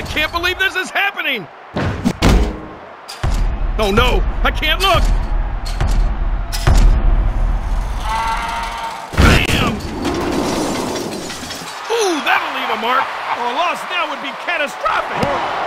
I can't believe this is happening! Oh no, I can't look! Bam! Ooh, that'll leave a mark. or A loss now would be catastrophic.